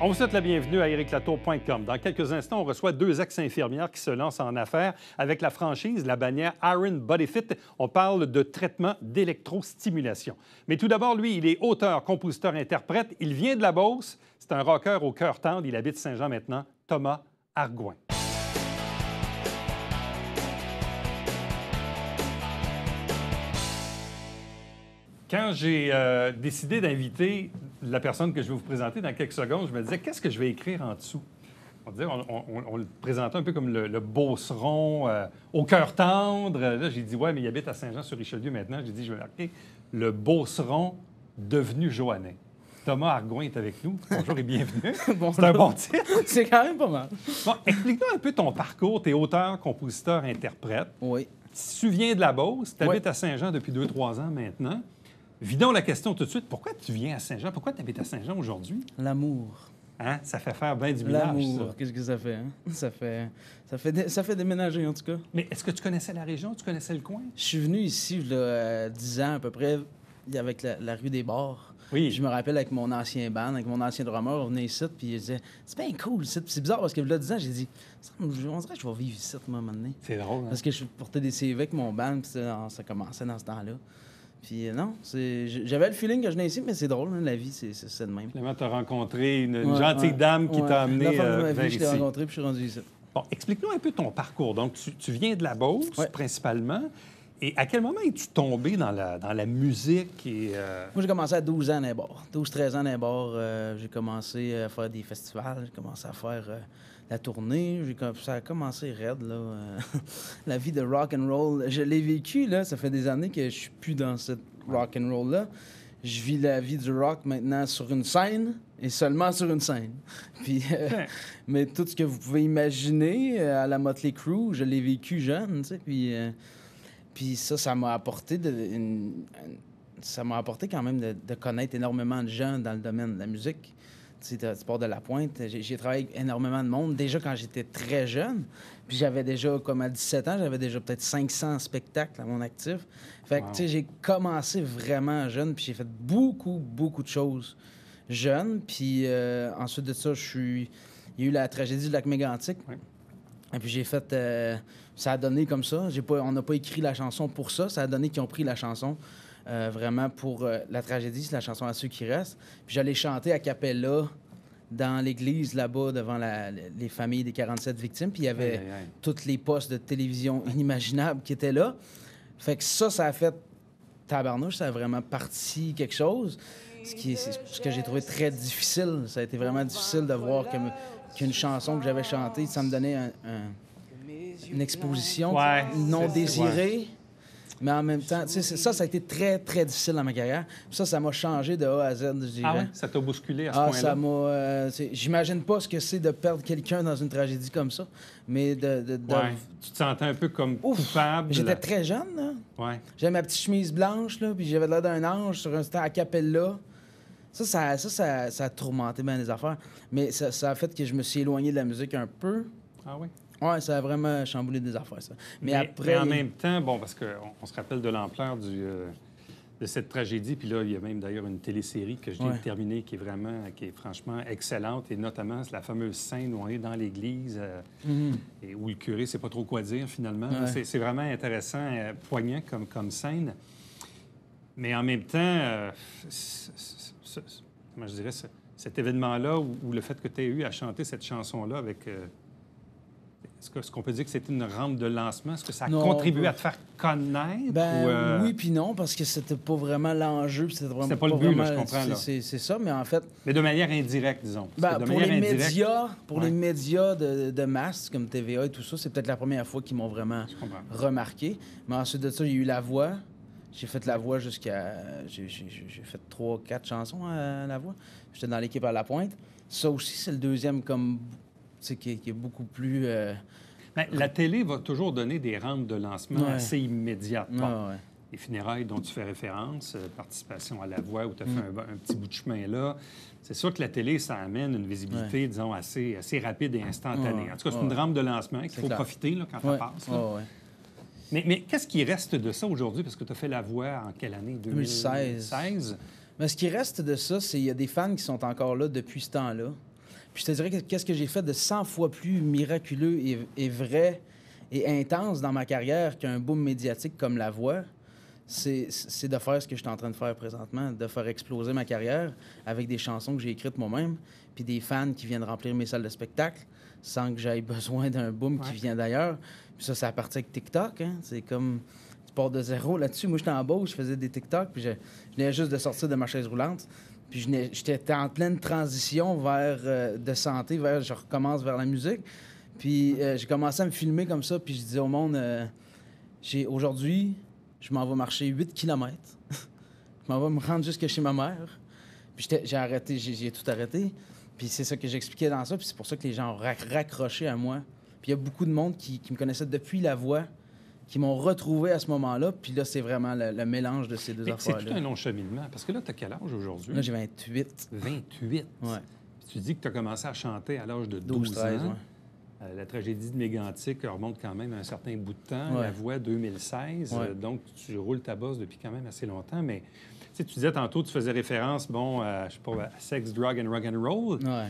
On vous souhaite la bienvenue à ericlatour.com. Dans quelques instants, on reçoit deux ex-infirmières qui se lancent en affaires avec la franchise, la bannière Iron Bodyfit. On parle de traitement d'électrostimulation. Mais tout d'abord, lui, il est auteur, compositeur, interprète. Il vient de la Beauce. C'est un rocker au cœur tendre. Il habite Saint-Jean maintenant. Thomas Argouin. Quand j'ai euh, décidé d'inviter la personne que je vais vous présenter dans quelques secondes, je me disais, qu'est-ce que je vais écrire en dessous? On, dirait, on, on- on le présentait un peu comme le, le beauceron euh, au cœur tendre. Là, j'ai dit, ouais, mais il habite à Saint-Jean-sur-Richelieu maintenant. J'ai dit, je vais marquer le beauceron devenu joannais. Thomas Argouin est avec nous. Bonjour et bienvenue. Bonjour. C'est un bon titre. C'est quand même pas mal. Bon, explique-nous un peu ton parcours. Tu es auteur, compositeur, interprète. Oui. Tu viens de la Beauce, tu habites à Saint-Jean depuis 2-3 ans maintenant. Vidons la question tout de suite. Pourquoi tu viens à Saint-Jean? Pourquoi tu habites à Saint-Jean aujourd'hui? L'amour. Hein? Ça fait faire bien du ménage, L'amour. Qu'est-ce que ça fait, hein? Ça fait, ça fait, dé- ça fait déménager, en tout cas. Mais est-ce que tu connaissais la région? Tu connaissais le coin? Je suis venu ici, il y a 10 ans à peu près, avec la, la rue des Bars. Oui. Je me rappelle avec mon ancien band, avec mon ancien drummer, on venait ici, puis il disait C'est bien cool ici. Puis c'est bizarre parce que là, 10 ans, j'ai dit On dirait que je vais vivre ici, moi, un moment donné. C'est drôle. hein? Parce que je portais des CV avec mon band, puis ça commençait dans ce temps-là. Puis euh, non, c'est- j'avais le feeling que je venais ici, mais c'est drôle, hein, la vie, c'est c'est de même. Finalement, tu as rencontré une, une Ouais, gentille ouais, dame qui ouais. t'a amené euh, vers vie, je l'ai rencontrée, puis je suis rendu ici. Bon, explique-nous un peu ton parcours. Donc, tu, tu viens de la Beauce, principalement. Et à quel moment es-tu tombé dans la, dans la musique et... euh, Moi, j'ai commencé à 12 ans dans les bars. 12-13 ans dans les bars. euh, j'ai commencé à faire des festivals. J'ai commencé à faire la tournée. Ça a commencé raide, là. euh, la vie de rock and roll. Je l'ai vécu, là. Ça fait des années que je suis plus dans cette rock and roll-là. Je vis la vie du rock maintenant sur une scène et seulement sur une scène. Puis, euh, mais tout ce que vous pouvez imaginer euh, à la Motley Crue, je l'ai vécu jeune, tu sais. Puis, euh, puis ça, ça m'a apporté de, une- une- ça m'a apporté quand même de, de connaître énormément de gens dans le domaine de la musique. Tu sais, de- du sport de la pointe, j'ai travaillé avec énormément de monde, déjà quand j'étais très jeune. Puis j'avais déjà, comme à 17 ans, j'avais déjà peut-être 500 spectacles à mon actif. Fait que, Wow. tu sais, j'ai commencé vraiment jeune, puis j'ai fait beaucoup, beaucoup de choses jeune. Puis euh, ensuite de ça, je suis... Il y a eu la tragédie du lac Mégantic. Oui. Et puis j'ai fait... euh, ça a donné comme ça. J'ai pas, on n'a pas écrit la chanson pour ça. Ça a donné qu'ils ont pris la chanson euh, vraiment pour euh, la tragédie. C'est la chanson à ceux qui restent. Puis j'allais chanter à Capella dans l'église là-bas devant la- les familles des 47 victimes. Puis il y avait aïe. tous les postes de télévision inimaginables qui étaient là. Fait que ça, ça a fait tabarnouche, ça a vraiment parti quelque chose. Ce, qui est, c'est ce que j'ai trouvé très difficile. Ça a été vraiment difficile de voir qu'une chanson que j'avais chantée, ça me donnait un- un- une exposition Ouais, non désirée. Mais en même temps, ça, ça a été très, très difficile dans ma carrière. Puis ça, ça m'a changé de A à Z, je dirais. Ah ouais? Ça t'a bousculé à ce Ah, point-là? ça m'a. euh, J'imagine pas ce que c'est de perdre quelqu'un dans une tragédie comme ça, mais de. de- de- Ouais. Tu te sentais un peu comme Ouf. coupable. J'étais très jeune, là. Ouais. J'avais ma petite chemise blanche, là, puis j'avais l'air d'un ange sur un stand à Capella. Ça, ça, ça, ça, ça a tourmenté bien les affaires. Mais ça, ça a fait que je me suis éloigné de la musique un peu. Ah oui? Ouais, ça a vraiment chamboulé des affaires, ça. Mais, Mais, après. mais en il- même temps, bon, parce qu'on on se rappelle de l'ampleur du, euh, de cette tragédie, puis là, il y a même d'ailleurs une télésérie que je viens de terminer qui est vraiment, qui est franchement excellente, et notamment c'est la fameuse scène où on est dans l'église euh, Mhm. et où le curé ne sait pas trop quoi dire finalement. Ouais. C'est- vraiment intéressant, euh, poignant comme, comme scène. Mais en même temps, euh, c- c- c- c- comment je dirais, ce- cet événement-là, où le fait que tu aies eu à chanter cette chanson-là avec... est-ce qu'on peut dire que c'était une rampe de lancement? Est-ce que ça a Non, contribué pas- à te faire connaître? Ben ou, euh, oui, puis non, parce que c'était pas vraiment l'enjeu. C'était vraiment pas le but, là, je vraiment- comprends, c'est- ça, mais en fait, Mais de manière indirecte, disons. Ben, de pour les indirecte, médias, pour Ouais. les médias de, de masse comme TVA et tout ça, c'est peut-être la première fois qu'ils m'ont vraiment remarqué. Mais ensuite de ça, il y a eu la voix. J'ai fait la voix jusqu'à. J'ai fait trois, quatre chansons à la voix. J'étais dans l'équipe à la pointe. Ça aussi, c'est le deuxième comme. Qui, est- qui est beaucoup plus. euh, Ben, la télé va toujours donner des rampes de lancement Ouais. assez immédiates. Bon, ah ouais. Les funérailles dont tu fais référence, euh, participation à la voix où tu as Mm. fait un, un petit bout de chemin là. C'est sûr que la télé, ça amène une visibilité, disons, assez, assez rapide et instantanée. En tout cas, c'est une rampe de lancement qu'il faut clair. profiter là, quand ça Ouais, passe. là. Mais, mais qu'est-ce qui reste de ça aujourd'hui? Parce que tu as fait la voix en quelle année? 2016. 2016. Mais ce qui reste de ça, c'est qu'il y a des fans qui sont encore là depuis ce temps-là. Puis je te dirais que qu'est-ce que j'ai fait de 100 fois plus miraculeux et, et vrai et intense dans ma carrière qu'un boom médiatique comme La Voix, c'est de faire ce que je suis en train de faire présentement, de faire exploser ma carrière avec des chansons que j'ai écrites moi-même, puis des fans qui viennent remplir mes salles de spectacle sans que j'aille besoin d'un boom qui vient d'ailleurs. Puis ça, ça a parti avec TikTok. Hein? C'est comme tu pars de zéro là-dessus. Moi, j'étais en Beauce, je faisais des TikTok, puis je, je venais juste de sortir de ma chaise roulante. Puis j'étais en pleine transition vers euh, de santé, vers je recommence vers la musique. Puis euh, j'ai commencé à me filmer comme ça, puis je disais au monde, euh, aujourd'hui, je m'en vais marcher 8 km. je m'en vais me rendre jusque chez ma mère. Puis j'ai arrêté, j'ai tout arrêté. Puis c'est ça que j'expliquais dans ça, puis c'est pour ça que les gens ont rac- raccroché à moi. Puis il y a beaucoup de monde qui, qui me connaissait depuis la voix, qui m'ont retrouvé à ce moment-là. Puis là, c'est vraiment le, le mélange de ces deux Mais C'est tout un long cheminement. Parce que là, tu as quel âge aujourd'hui? Là, j'ai 28. 28. Ouais. Puis tu dis que tu as commencé à chanter à l'âge de 12, 12, 13, ans. ouais. Euh, la tragédie de Mégantic remonte quand même à un certain bout de temps. Ouais. La voix 2016. Ouais. Euh, donc, tu roules ta bosse depuis quand même assez longtemps. Mais tu sais, tu disais tantôt, tu faisais référence, bon, à, je sais pas, à sex, drug and rock and roll. Ouais.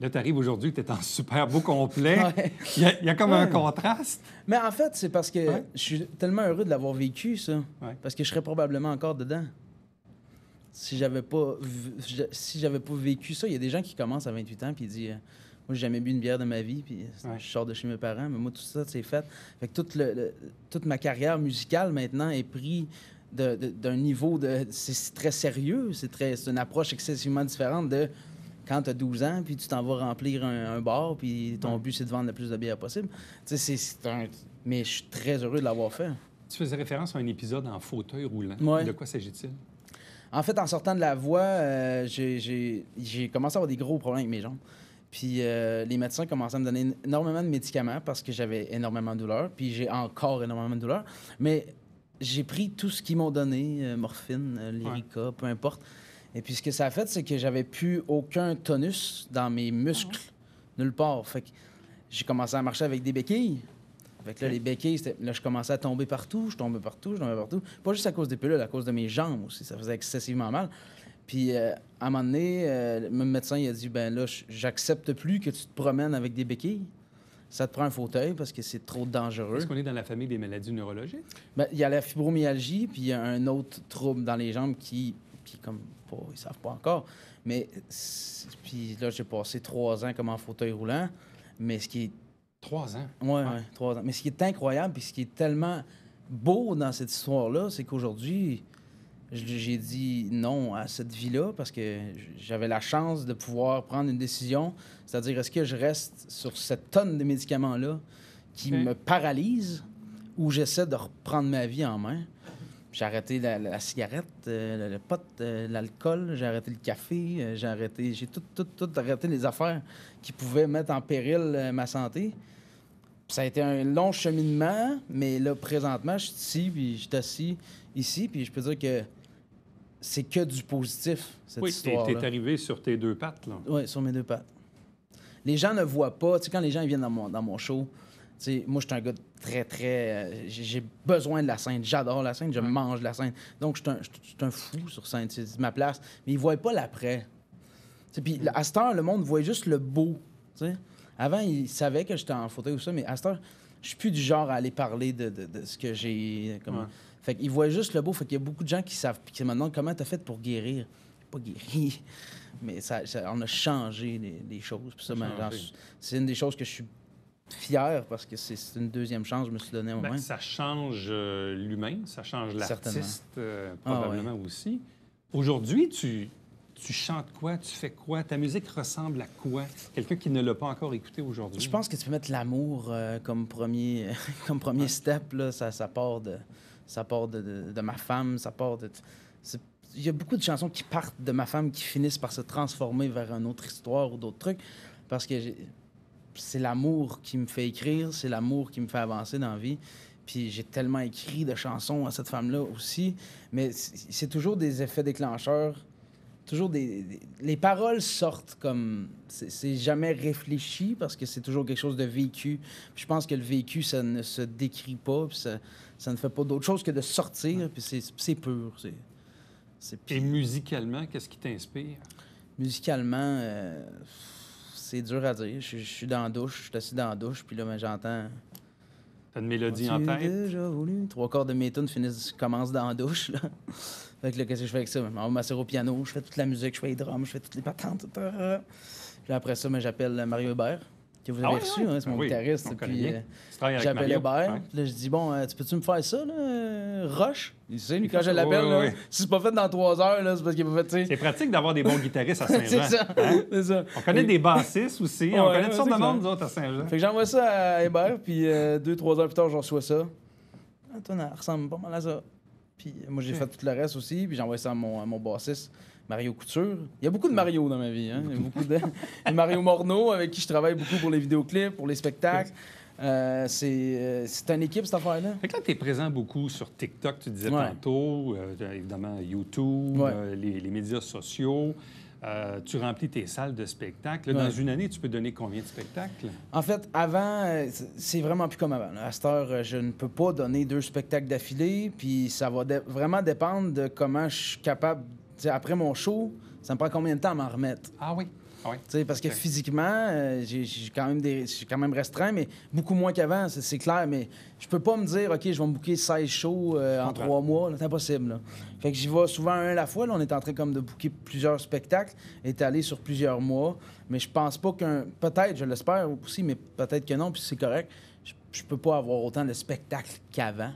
Là, tu arrives aujourd'hui, tu es en super beau complet. Ouais. Il y, a, il y a comme un contraste. Mais en fait, c'est parce que Ouais. je suis tellement heureux de l'avoir vécu, ça. Parce que je serais probablement encore dedans. Si j'avais pas, si j'avais pas vécu ça, il y a des gens qui commencent à 28 ans puis disent euh, Moi, j'ai jamais bu une bière de ma vie, puis je sors de chez mes parents, mais moi, tout ça, c'est fait. Fait que toute, le- le- toute ma carrière musicale maintenant est pris de- de- d'un niveau de. C'est c'est très sérieux, c'est très- c'est une approche excessivement différente de quand tu as 12 ans, puis tu t'en vas remplir un, un bar, puis ton Ouais. but, c'est de vendre le plus de bières possible. Tu sais, c'est- un. Mais je suis très heureux de l'avoir fait. Tu faisais référence à un épisode en fauteuil roulant. Ouais. De quoi s'agit-il? En fait, en sortant de la voie, euh, j'ai- commencé à avoir des gros problèmes avec mes jambes. Puis euh, les médecins commençaient à me donner énormément de médicaments parce que j'avais énormément de douleurs. Puis j'ai encore énormément de douleurs. Mais j'ai pris tout ce qu'ils m'ont donné, euh, morphine, Lyrica, peu importe. Et puis ce que ça a fait, c'est que j'avais plus aucun tonus dans mes muscles, nulle part. Fait que j'ai commencé à marcher avec des béquilles. Fait que là, les béquilles, là, je commençais à tomber partout, je tombais partout, je tombais partout. Pas juste à cause des pilules, à cause de mes jambes aussi. Ça faisait excessivement mal. Puis, euh, à un moment donné, euh, le même médecin, il a dit, ben là, j'accepte plus que tu te promènes avec des béquilles. Ça te prend un fauteuil parce que c'est trop dangereux. Est-ce qu'on est dans la famille des maladies neurologiques? Ben, il y a la fibromyalgie, puis il y a un autre trouble dans les jambes qui, qui comme, pas, ils savent pas encore. Mais, puis là, j'ai passé trois ans comme en fauteuil roulant. Mais ce qui est Trois ans? Ouais, ouais, trois ans. Mais ce qui est incroyable, puis ce qui est tellement beau dans cette histoire-là, c'est qu'aujourd'hui, j'ai dit non à cette vie-là parce que j'avais la chance de pouvoir prendre une décision, c'est-à-dire est-ce que je reste sur cette tonne de médicaments-là qui me paralyse ou j'essaie de reprendre ma vie en main? J'ai arrêté la, la cigarette, euh, le, pot, euh, l'alcool, j'ai arrêté le café, euh, j'ai arrêté, j'ai tout, tout, tout arrêté les affaires qui pouvaient mettre en péril ma santé. Puis ça a été un long cheminement, mais là, présentement, je suis ici, puis je suis assis ici, puis je peux dire que c'est que du positif, cette oui, histoire tu es arrivé sur tes deux pattes. Là. Oui, sur mes deux pattes. Les gens ne voient pas. Tu sais, quand les gens ils viennent dans mon, dans mon show, tu sais, moi, je suis un gars très, très. euh, j'ai besoin de la scène. J'adore la scène. Je Ouais. mange la scène. Donc, je suis un, un fou sur scène. C'est ma place. Mais ils ne voient pas l'après. Puis, à cette heure, le monde voit juste le beau. tu sais. Avant, ils savaient que j'étais en fauteuil ou ça, mais à cette heure, je suis plus du genre à aller parler de, de- de ce que j'ai. Comme... Ouais. Fait qu'ils voient juste le beau. Fait qu'il y a beaucoup de gens qui savent, qui me demandent comment tu as fait pour guérir? Pas guéri, mais ça, ça- on a changé les, les choses. Puis c'est une des choses que je suis fier parce que c'est une deuxième chance que je me suis donnée à Ben, moi-même. ça change euh, l'humain, ça change l'artiste euh, Ah, probablement aussi. Aujourd'hui, tu, tu chantes quoi? Tu fais quoi? Ta musique ressemble à quoi? Quelqu'un qui ne l'a pas encore écouté aujourd'hui. Je pense que tu peux mettre l'amour euh, comme premier, comme premier step. Là, ça, ça part, de, ça part de, de- de ma femme, ça part de. Il y a beaucoup de chansons qui partent de ma femme qui finissent par se transformer vers une autre histoire ou d'autres trucs. Parce que c'est l'amour qui me fait écrire, c'est l'amour qui me fait avancer dans la vie. Puis j'ai tellement écrit de chansons à cette femme-là aussi. Mais c'est toujours des effets déclencheurs toujours des, des- les paroles sortent comme c'est jamais réfléchi parce que c'est toujours quelque chose de vécu. Puis je pense que le vécu ça ne se décrit pas, puis ça, ça ne fait pas d'autre chose que de sortir, puis c'est pur, c'est c'est Et musicalement, qu'est-ce qui t'inspire? Musicalement, euh, c'est dur à dire. Je, je suis dans la douche, je suis assis dans la douche, puis là, ben, j'entends. T'as une mélodie en tête? déjà voulu? Trois quarts de mes tunes finissent, commencent dans la douche. Là. fait que là, qu'est-ce que je fais avec ça? Je vais m'asseoir au piano, je fais toute la musique, je fais les drums, je fais toutes les patentes. Puis après ça, ben, j'appelle Mario Hébert, que vous Ah avez ouais, reçu, ouais. hein, c'est Ah mon oui, guitariste. Puis, euh, J'appelle? Hébert. Ouais. Puis là, je dis, bon, euh, tu peux-tu me faire ça, là, euh, Roche? Il sait, lui, quand je l'appelle, oui, là, oui. si c'est pas fait dans trois heures, là, c'est parce qu'il est pas fait, tu sais. C'est pratique d'avoir des bons guitaristes à C'est Saint-Jean. ça. hein? C'est ça. On connaît des bassistes aussi. on connaît toutes sortes de monde, nous autres, à Saint-Jean. Fait que j'envoie ça à Hébert, puis euh, deux, trois heures plus tard, je reçois ça. Ah, toi, ça ressemble pas mal à ça. Puis moi, j'ai fait tout le reste aussi, puis j'envoie ça à mon, à mon bassiste, Mario Couture. Il y a beaucoup de Mario dans ma vie. Hein? Il y a beaucoup de... Mario Morneau, avec qui je travaille beaucoup pour les vidéoclips, pour les spectacles. Euh, c'est euh, une équipe, cette affaire-là. Fait que là, tu es présent beaucoup sur TikTok, tu disais Ouais. tantôt, euh, évidemment YouTube, Ouais. euh, les, les médias sociaux. Tu remplis tes salles de spectacles. Là, Dans Ouais. une année, tu peux donner combien de spectacles? En fait, avant, c'est- vraiment plus comme avant. À cette heure, je ne peux pas donner deux spectacles d'affilée, puis ça va vraiment dépendre de comment je suis capable. Tu sais, après mon show, ça me prend combien de temps à m'en remettre? Ah oui. Ah oui. Parce que physiquement, euh, j'ai quand, même des- quand même restreint, mais beaucoup moins qu'avant, c'est- clair. Mais je peux pas me dire, OK, je vais me booker 16 shows euh, en trois mois. C'est impossible. là. Fait que j'y vais souvent un à la fois. Là, on est en train comme de booker plusieurs spectacles, étalés sur plusieurs mois. Mais je pense pas qu'un... Peut-être, je l'espère aussi, mais peut-être que non, puis c'est correct. Je, je peux pas avoir autant de spectacles qu'avant.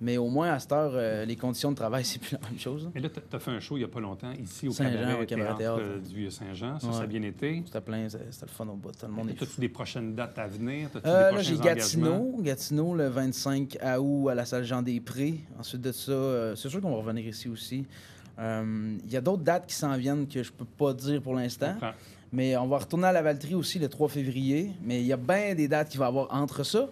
Mais au moins, à cette heure, euh, les conditions de travail, c'est plus la même chose. là. Mais là, tu as fait un show il n'y a pas longtemps ici au Saint-Jean, cabaret, au Cabaret Théâtre, euh, du Vieux-Saint-Jean. Ça, ça a bien été. C'était plein, c'était le fun au bout. Tout le monde est As-tu des prochaines dates à venir? As-tu Euh, des là, j'ai? Gatineau. Gatineau, le 25 août, à la salle Jean-Després. Ensuite de ça, euh, c'est sûr qu'on va revenir ici aussi. Il y a d'autres dates qui s'en viennent que je peux pas dire pour l'instant. Mais on va retourner à la Valtrie aussi le 3 février. Mais il y a bien des dates qu'il va y avoir entre ça.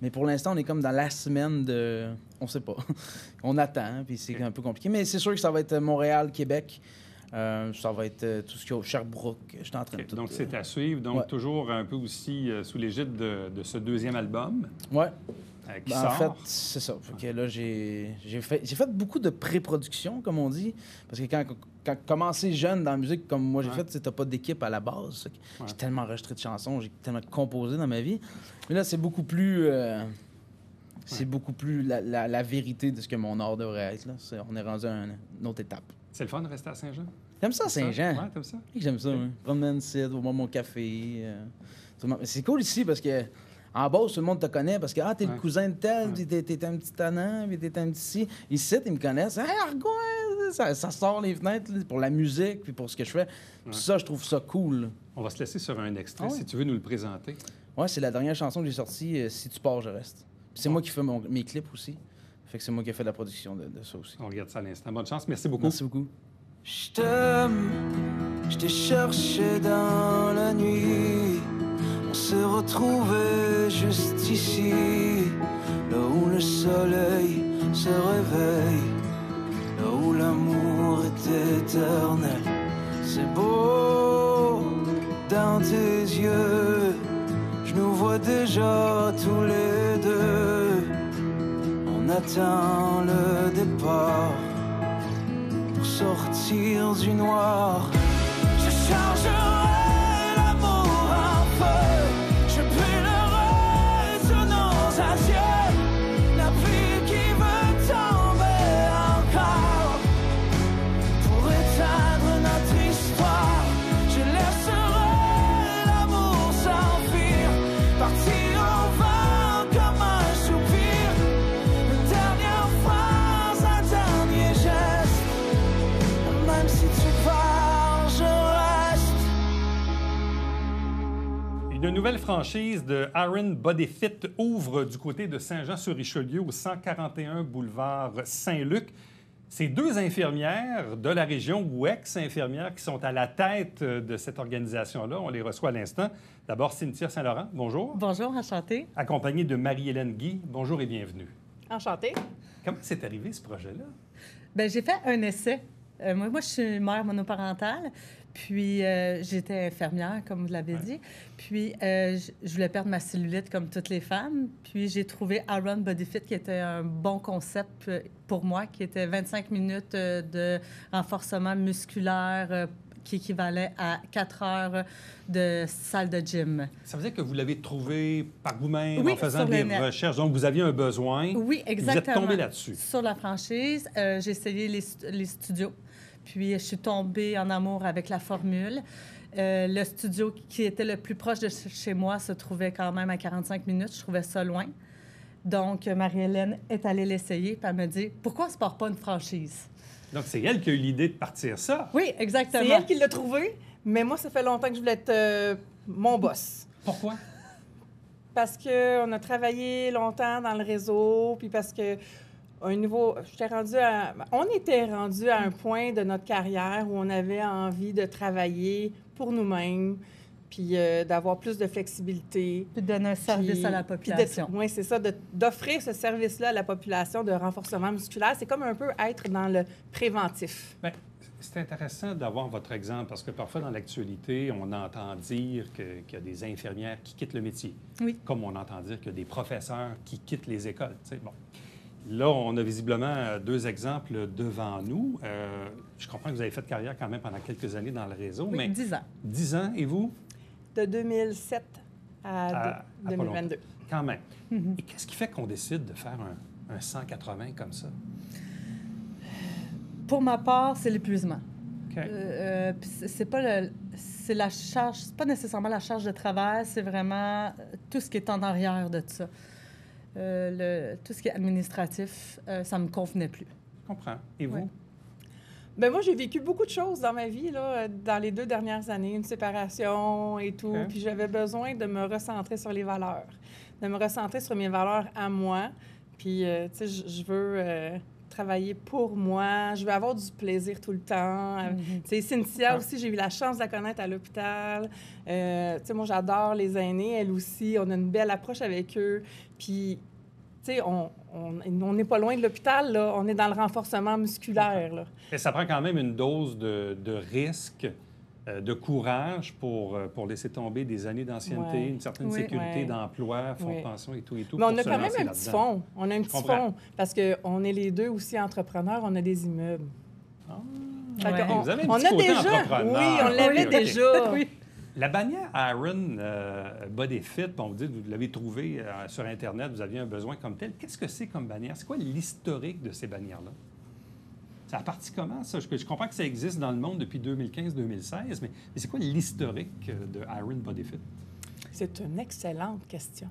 Mais pour l'instant, on est comme dans la semaine de... On sait pas. on attend, puis c'est un peu compliqué. Mais c'est sûr que ça va être Montréal, Québec. Euh, ça va être euh, tout ce qu'il y a au Sherbrooke. Je suis en train de tout... Donc, c'est à suivre. Donc, Ouais. toujours un peu aussi euh, sous l'égide de, de ce deuxième album Ouais. qui Ben, sort. En fait, c'est ça. Fait que là, j'ai fait, j'ai fait beaucoup de pré-production, comme on dit. Parce que quand, quand commencer jeune dans la musique, comme moi j'ai Ouais. fait, t'as pas d'équipe à la base. Ouais. J'ai tellement enregistré de chansons, j'ai tellement composé dans ma vie. Mais là, c'est beaucoup plus. euh, c'est Ouais. beaucoup plus la, la- la vérité de ce que mon art devrait être. Là. On est rendu à un- une autre étape. C'est le fun de rester à Saint-Jean? J'aime ça, Saint-Jean. Ouais, t'aimes ça? J'aime ça, oui. Promener ici, boire mon café. euh, C'est cool ici parce que en Beauce, tout le monde te connaît parce que ah, t'es Ouais. le cousin de tel, puis t'es, t'es un petit tannant, puis t'es un petit ci. Ici, ils me connaissent. Hey, Argoin! Ça, ça sort les fenêtres là, pour la musique, puis pour ce que je fais. Puis Ça, je trouve ça cool. On va se laisser sur un extrait, Ah ouais? si tu veux nous le présenter. Ouais, c'est la dernière chanson que j'ai sortie, euh, Si tu pars, je reste. Puis c'est moi qui fais mon- mes clips aussi. Fait que c'est moi qui ai fait la production de, de ça aussi. On regarde ça à l'instant. Bonne chance. Merci beaucoup. Merci beaucoup. Je t'aime, je t'ai cherché dans la nuit. On s'est retrouvés juste ici, là où le soleil se réveille, là où l'amour est éternel. C'est beau dans tes yeux, je nous vois déjà tous les deux. On attend le départ pour sortir du noir. Nouvelle franchise de Aaron Bodyfit ouvre du côté de Saint-Jean-sur-Richelieu au 141 boulevard Saint-Luc. C'est deux infirmières de la région ou ex-infirmières qui sont à la tête de cette organisation-là. On les reçoit à l'instant. D'abord, Cynthia Saint-Laurent, bonjour. Bonjour, enchantée. Accompagnée de Marie-Hélène Guy, bonjour et bienvenue. Enchantée. Comment c'est arrivé ce projet-là? Ben, j'ai fait un essai. Euh, moi, moi, je suis mère monoparentale, puis euh, j'étais infirmière, comme vous l'avez Ouais. dit. Puis euh, je- voulais perdre ma cellulite comme toutes les femmes. Puis j'ai trouvé Aaron Bodyfit qui était un bon concept euh, pour moi, qui était 25 minutes de renforcement musculaire. qui équivalait à quatre heures de salle de gym. Ça veut dire que vous l'avez trouvé par vous-même Oui, en faisant des net. recherches. Donc, vous aviez un besoin. Oui, exactement. Vous êtes tombé là-dessus. Sur la franchise, euh, j'ai essayé les studios. Puis, je suis tombée en amour avec la formule. Euh, le studio qui était le plus proche de ch- chez moi se trouvait quand même à 45 minutes. Je trouvais ça loin. Donc, Marie-Hélène est allée l'essayer, puis elle me dit Pourquoi on ne se part pas une franchise Donc, c'est elle qui a eu l'idée de partir ça. Oui, exactement. C'est elle qui l'a trouvé, mais moi, ça fait longtemps que je voulais être euh, mon boss. Pourquoi? Parce qu'on a travaillé longtemps dans le réseau, puis parce que un niveau, j'étais rendu à, on était rendu à un point de notre carrière où on avait envie de travailler pour nous-mêmes, puis euh, d'avoir plus de flexibilité. Puis donner un service Puis- à la population. Oui, c'est ça, de- d'offrir ce service-là à la population de renforcement musculaire. C'est comme un peu être dans le préventif. Bien, c'est intéressant d'avoir votre exemple parce que parfois dans l'actualité, on entend dire que- qu'il y a des infirmières qui quittent le métier. Oui. Comme on entend dire qu'il y a des professeurs qui quittent les écoles. tu sais. Bon. Là, on a visiblement euh, deux exemples devant nous. Euh, je comprends que vous avez fait carrière quand même pendant quelques années dans le réseau, Oui, mais 10 ans. 10 ans et vous, De 2007 à, À- de- à pas 2022. quand même. Mhm. Et qu'est-ce qui fait qu'on décide de faire un, un 180 comme ça? Pour ma part, c'est l'épuisement. OK. Euh, c'est pas le, c'est la charge, c'est pas nécessairement la charge de travail, c'est vraiment tout ce qui est en arrière de ça. Euh, le, tout ce qui est administratif, euh, ça me convenait plus. Je comprends. Et vous? Ouais. Ben moi, j'ai vécu beaucoup de choses dans ma vie, là, euh, dans les deux dernières années, une séparation et tout. Puis j'avais besoin de me recentrer sur les valeurs, de me recentrer sur mes valeurs à moi. Puis, euh, tu sais, je je veux euh, travailler pour moi, je veux avoir du plaisir tout le temps. Tu sais, Cynthia aussi, j'ai eu la chance de la connaître à l'hôpital. Euh, tu sais, moi, j'adore les aînés, elle aussi. On a une belle approche avec eux. Puis, tu sais, on on- on n'est pas loin de l'hôpital, là. On est dans le renforcement musculaire, là. Et ça prend quand même une dose de, de risque, euh, de courage pour, euh, pour laisser tomber des années d'ancienneté, Ouais. une certaine Oui. sécurité Ouais. d'emploi, fonds Oui. de pension et tout et tout. Mais on pour a quand même un petit fonds. On a un petit comprends. fonds parce qu'on est les deux aussi entrepreneurs, on a des immeubles. Ah. Ouais. on, Vous avez un on petit a côté déjà. Oui, on l'avait déjà. Oui. La bannière Iron euh, Body Fit, bon, vous dites, vous l'avez trouvée euh, sur Internet, vous aviez un besoin comme tel. Qu'est-ce que c'est comme bannière? C'est quoi l'historique de ces bannières-là? Ça a parti comment, ça? Je, je comprends que ça existe dans le monde depuis 2015-2016, mais, mais c'est quoi l'historique euh, de Iron Body Fit? C'est une excellente question.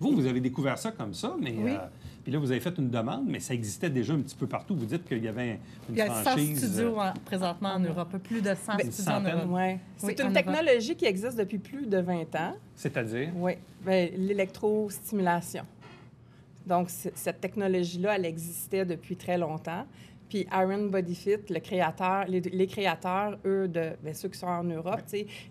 Vous, vous avez découvert ça comme ça, mais... Oui. euh, puis là, vous avez fait une demande, mais ça existait déjà un petit peu partout. Vous dites qu'il y avait une Il y a 100 franchise... studios euh, en- présentement en Europe, plus de 100 Une studios en centaine. Europe. Ouais. C'est Oui, une technologie qui existe depuis plus de 20 ans. C'est-à-dire? Oui, Ben, l'électrostimulation. Donc, cette technologie-là, elle existait depuis très longtemps. Puis Iron Body Fit, le créateur, les, les créateurs, eux, de, ceux qui sont en Europe,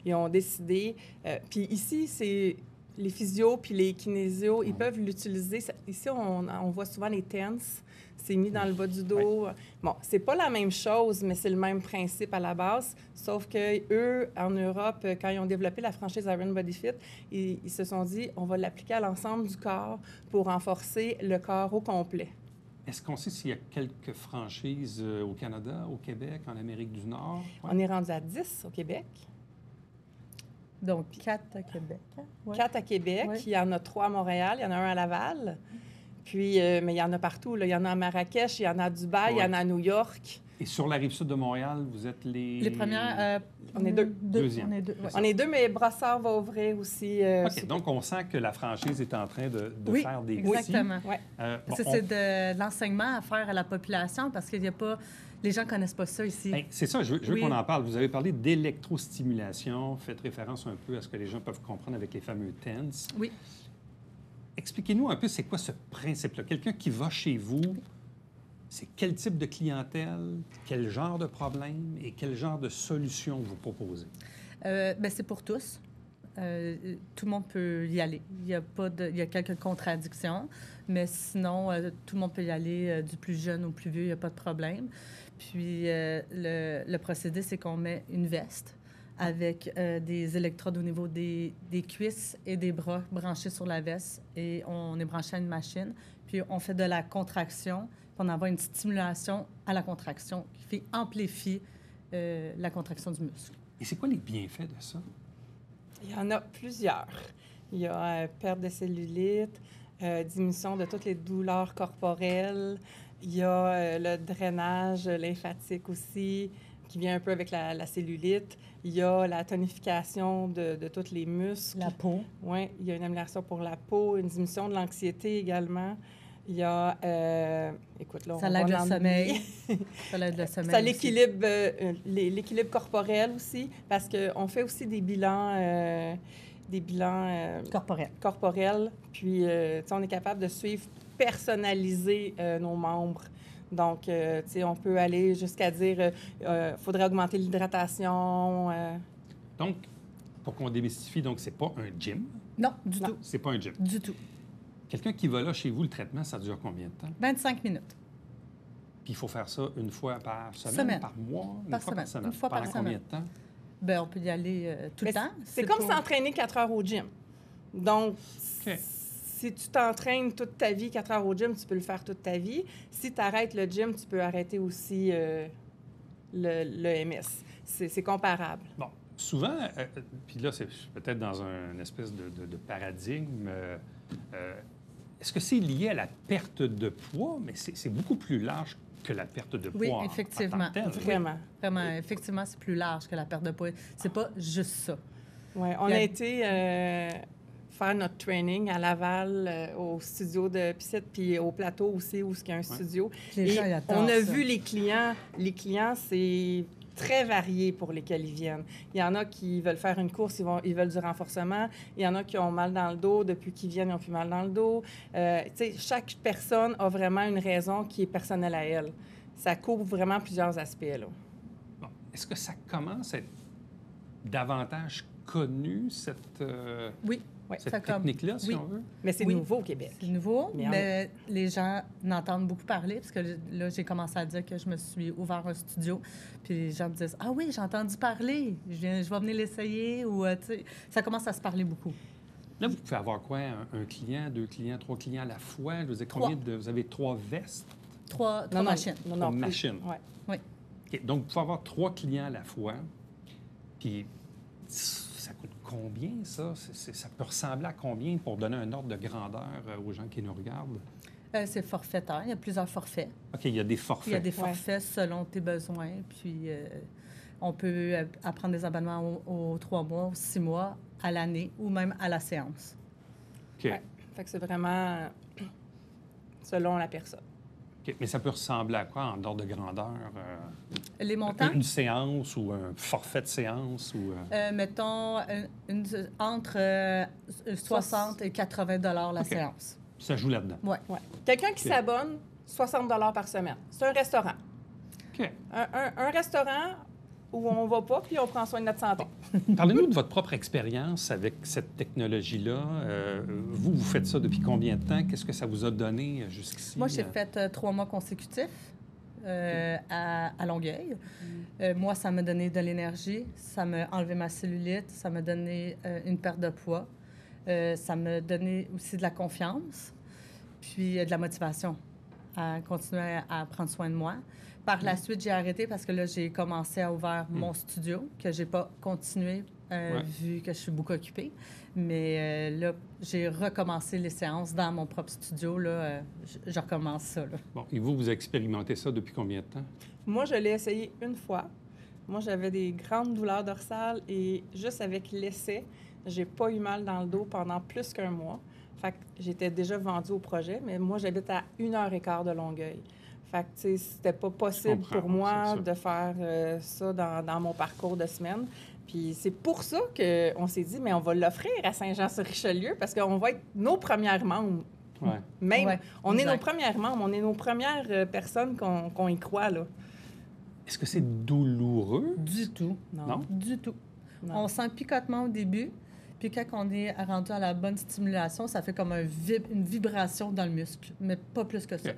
ils ont décidé. euh, puis ici, c'est les physios puis les kinésios, ils peuvent l'utiliser. Ici, on, on voit souvent les TENS. C'est mis dans le bas du dos. Bon, c'est pas la même chose, mais c'est le même principe à la base. Sauf que eux, en Europe, quand ils ont développé la franchise Iron Body Fit, ils, ils se sont dit, on va l'appliquer à l'ensemble du corps pour renforcer le corps au complet. Est-ce qu'on sait s'il y a quelques franchises euh, au Canada, au Québec, en Amérique du Nord? Ouais. On est rendu à 10 au Québec, Donc, 4 à Québec. hein? Ouais. 4 à Québec, Ouais. il y en a 3 à Montréal, il y en a un à Laval. Puis, euh, mais il y en a partout. là. Il y en a à Marrakech, il y en a à Dubaï, il y en a à New York. Et sur la rive sud de Montréal, vous êtes les... Les premières. euh, On est deux. Deuxième. On est deux. ouais. On est deux, mais Brassard va ouvrir aussi. euh, OK, donc on sent que la franchise est en train de, de Oui, faire des exactement. Ouais. Euh, bon, C'est on- de l'enseignement à faire à la population parce qu'il n'y a pas. Les gens ne connaissent pas ça ici. Ben, c'est ça, je veux, Oui. qu'on en parle. Vous avez parlé d'électrostimulation, faites référence un peu à ce que les gens peuvent comprendre avec les fameux TENS. Oui. Expliquez-nous un peu, c'est quoi ce principe-là? Quelqu'un qui va chez vous, c'est quel type de clientèle, quel genre de problème et quel genre de solution vous proposez? Euh, ben, c'est pour tous. Euh, tout le monde peut y aller. Il y a, pas il y a quelques contradictions, mais sinon, euh, tout le monde peut y aller, du plus jeune au plus vieux, il n'y a pas de problème. Puis, le, procédé, c'est qu'on met une veste avec des électrodes au niveau des, des cuisses et des bras branchés sur la veste et on est branché à une machine. Puis, on fait de la contraction, puis on envoie une stimulation à la contraction qui fait amplifier euh, la contraction du muscle. Et c'est quoi les bienfaits de ça? Il y en a plusieurs. Il y a euh, perte de cellulite, euh, diminution de toutes les douleurs corporelles. Il y a euh, le drainage lymphatique aussi, qui vient un peu avec la, la cellulite. Il y a la tonification de, de tous les muscles. La peau. Oui, il y a une amélioration pour la peau, une diminution de l'anxiété également. Il y a, euh, écoute, là, on l'aide le dans sommeil. Ça l'aide le sommeil. Ça l'équilibre, euh, l'é- l'équilibre corporel aussi, parce qu'on fait aussi des bilans, euh, des bilans euh, Corporel. corporels, puis euh, tu sais, on est capable de suivre, personnaliser euh, nos membres. Donc, euh, tu sais, on peut aller jusqu'à dire, il faudrait augmenter l'hydratation. euh, Donc, pour qu'on démystifie, donc c'est pas un gym, Non, du Non. tout. c'est pas un gym. Du tout. Quelqu'un qui va là chez vous, le traitement, ça dure combien de temps? 25 minutes. Puis il faut faire ça une fois par semaine, Semaine. par mois, une Par fois par semaine. Une fois par combien de temps? Ben, on peut y aller euh, tout Mais le temps. C'est comme s'entraîner 4 heures au gym. Donc, si tu t'entraînes toute ta vie 4 heures au gym, tu peux le faire toute ta vie. Si tu arrêtes le gym, tu peux arrêter aussi euh, le, le MS. C'est c'est comparable. Bon, souvent, euh, euh, puis là, c'est peut-être dans un une espèce de, de- de paradigme. Est-ce que c'est lié à la perte de poids? Mais c'est beaucoup plus large que la perte de poids. Oui, en- en tant que effectivement. Vraiment. Vraiment, effectivement, c'est plus large que la perte de poids. C'est pas juste ça. Ouais, on a a- été euh, faire notre training à Laval, euh, au studio de Pissette, puis au plateau aussi, où il y a un studio. Les Et gens, on a ça. vu les clients. Les clients, c'est très varié pour lesquels ils viennent. Il y en a qui veulent faire une course, ils, vont, ils veulent du renforcement. Il y en a qui ont mal dans le dos. Depuis qu'ils viennent, ils ont plus mal dans le dos. Euh, chaque personne a vraiment une raison qui est personnelle à elle. Ça couvre vraiment plusieurs aspects. Bon. Est-ce que ça commence à être davantage connu, cette, euh, Oui, Ouais, cette technique-là, si oui. on veut? Mais c'est Oui. nouveau au Québec. c'est nouveau, Mais mais, en- les gens n'entendent beaucoup parler parce que là, j'ai commencé à dire que je me suis ouvert un studio. Puis les gens me disent Ah oui, j'ai entendu parler, je, viens- je vais venir l'essayer. Ou, euh, tu sais, ça commence à se parler beaucoup. Là, vous pouvez avoir quoi? Un, un client, deux clients, trois clients à la fois? Je veux dire, combien de... Vous avez trois vestes? Trois, trois Non, machines. non, Trois non, machines. Ouais. OK, Donc, vous pouvez avoir trois clients à la fois. Puis, ça coûte combien, ça? Ça peut ressembler à combien pour donner un ordre de grandeur euh, aux gens qui nous regardent? Euh, c'est forfaitaire. Il y a plusieurs forfaits. OK, il y a des forfaits. Il y a des Ouais. forfaits selon tes besoins. Puis euh, on peut apprendre des abonnements aux, trois mois, aux six mois, à l'année ou même à la séance. OK. Ouais. Fait que c'est vraiment selon la personne. Mais ça peut ressembler à quoi en ordre de grandeur? euh, Les montants, une séance ou un forfait de séance? ou euh, euh, mettons, une- une- entre euh, 60 et 80 dollars la séance. Ça joue là-dedans. Ouais. Ouais. Quelqu'un qui s'abonne, 60 par semaine. C'est un restaurant. Un- un restaurant où on va pas, puis on prend soin de notre santé. Parlez-nous de votre propre expérience avec cette technologie-là. Euh, vous, vous faites ça depuis combien de temps? Qu'est-ce que ça vous a donné euh, jusqu'ici? Moi, j'ai Euh, fait euh, trois mois consécutifs euh, à, à Longueuil. Euh, moi, ça m'a donné de l'énergie, ça m'a enlevé ma cellulite, ça m'a donné euh, une perte de poids, Euh, ça m'a donné aussi de la confiance, puis euh, de la motivation à continuer à, à prendre soin de moi. Par la suite, j'ai arrêté parce que là, j'ai commencé à ouvrir mon studio, que j'ai pas continué euh, Ouais. vu que je suis beaucoup occupée. Mais euh, là, j'ai recommencé les séances dans mon propre studio. Là, euh, je, je recommence ça. Là. Bon, et vous, vous expérimentez ça depuis combien de temps? Moi, je l'ai essayé une fois. Moi, j'avais des grandes douleurs dorsales et juste avec l'essai, j'ai pas eu mal dans le dos pendant plus qu'un mois. Fait que j'étais déjà vendue au projet, mais moi, j'habite à une heure et quart de Longueuil. Fait que, tu sais, c'était pas possible pour moi de faire euh, ça dans, dans mon parcours de semaine. Puis c'est pour ça qu'on s'est dit, mais on va l'offrir à Saint-Jean-sur-Richelieu parce qu'on va être nos premières membres. Ouais. Même, Ouais, on est nos premières membres, on est nos premières euh, personnes qu'on qu'on y croit, là. Est-ce que c'est douloureux? Du tout. Non? Du tout. Non. On sent un picotement au début, puis quand on est rendu à la bonne stimulation, ça fait comme un vib- une vibration dans le muscle, mais pas plus que ça.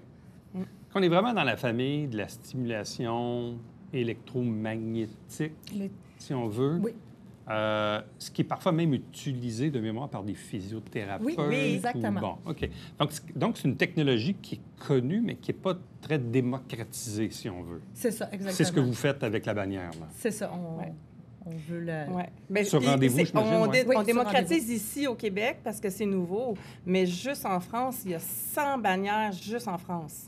OK. Qu'on est vraiment dans la famille de la stimulation électromagnétique, si on veut. Oui. Euh, ce qui est parfois même utilisé de mémoire par des physiothérapeutes. Oui, oui, exactement. ou- Bon, OK. Donc, c'est- donc, c'est une technologie qui est connue, mais qui n'est pas très démocratisée, si on veut. C'est ça, exactement. C'est ce que vous faites avec la bannière, là. C'est ça, on, Ouais. on veut le... Ouais. Ben, Sur rendez-vous, On, ouais. Oui, on démocratise ici au Québec parce que c'est nouveau, mais juste en France, il y a 100 bannières juste en France.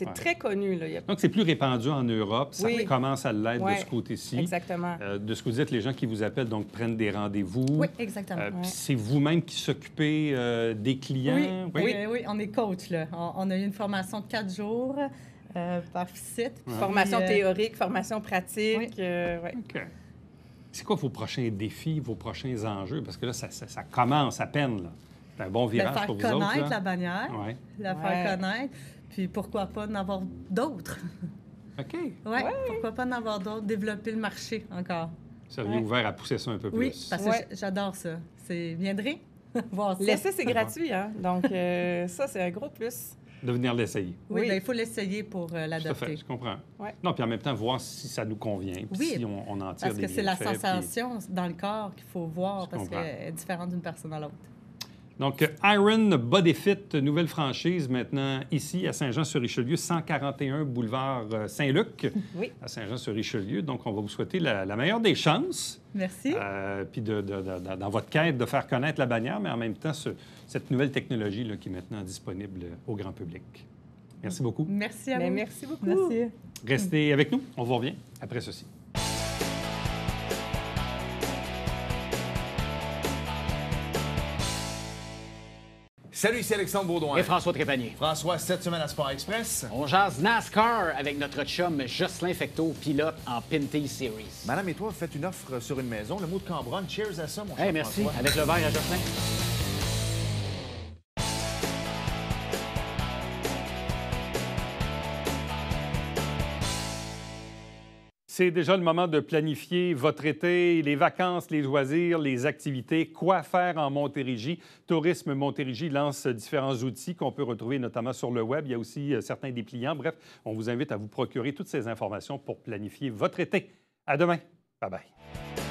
C'est Ouais. très connu. Là. Il y a- Donc, c'est plus répandu en Europe. Ça Oui. commence à l'être Ouais, de ce côté-ci. Exactement. Euh, de ce que vous dites, les gens qui vous appellent donc prennent des rendez-vous. Oui, exactement. Euh, Ouais. C'est vous-même qui s'occupez euh, des clients. Oui, oui, oui, on est coach. Là. On, on a eu une formation de quatre jours euh, par site. Ouais. Formation Puis, euh, théorique, formation pratique. Oui. euh, ouais. OK. C'est quoi vos prochains défis, vos prochains enjeux? Parce que là, ça, ça- ça commence à peine. là. C'est un bon virage faire pour vous connaître autres. là. la bannière, Ouais. la Ouais. faire connaître, puis pourquoi pas en avoir d'autres? OK. Ouais, Pourquoi pas en avoir d'autres, développer le marché encore. Seriez Ouais. ouvert à pousser ça un peu Oui, plus. parce que Ouais. j'adore ça. C'est viendrez voir ça. L'essai, c'est gratuit. Hein? Donc, euh, ça, c'est un gros plus. De venir l'essayer. Oui, Oui. ben, il faut l'essayer pour euh, l'adopter. je comprends. Ouais. Non, puis en même temps, voir si ça nous convient, puis Oui, si on, on en tire Parce des que c'est la puis- sensation dans le corps qu'il faut voir Je parce qu'elle est différente d'une personne à l'autre. Donc, Iron Body Fit, nouvelle franchise maintenant ici à Saint-Jean-sur-Richelieu, 141 boulevard euh, Saint-Luc, Oui. à Saint-Jean-sur-Richelieu. Donc, on va vous souhaiter la, la meilleure des chances, Merci. euh, puis de, de- de- de- dans votre quête de faire connaître la bannière, mais en même temps, ce- cette nouvelle technologie là, qui est maintenant disponible au grand public. Merci beaucoup. Merci à Ben, vous. merci beaucoup. Merci. Restez avec nous. On vous revient après ceci. Salut, ici Alexandre Baudouin. Et François Trépanier. François, cette semaine à Sport Express. On jase NASCAR avec notre chum Jocelyn Fecteau, pilote en Pinty Series. Madame et toi, faites une offre sur une maison. Le mot de Cambronne, cheers à ça, mon cher Hey, merci. François. Avec le verre à Jocelyn. C'est déjà le moment de planifier votre été, les vacances, les loisirs, les activités. Quoi faire en Montérégie? Tourisme Montérégie lance différents outils qu'on peut retrouver notamment sur le web. Il y a aussi euh, certains dépliants. Bref, on vous invite à vous procurer toutes ces informations pour planifier votre été. À demain. Bye bye.